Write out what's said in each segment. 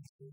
ministry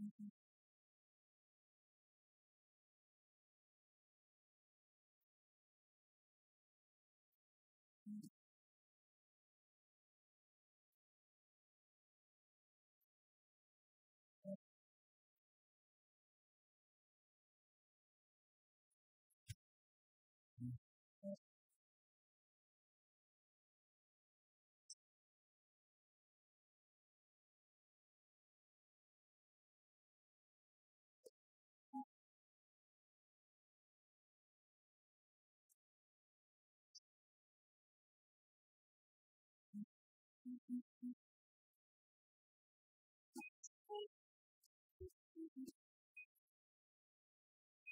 Mm-hmm.